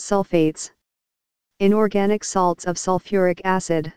sulfates. Inorganic salts of sulfuric acid.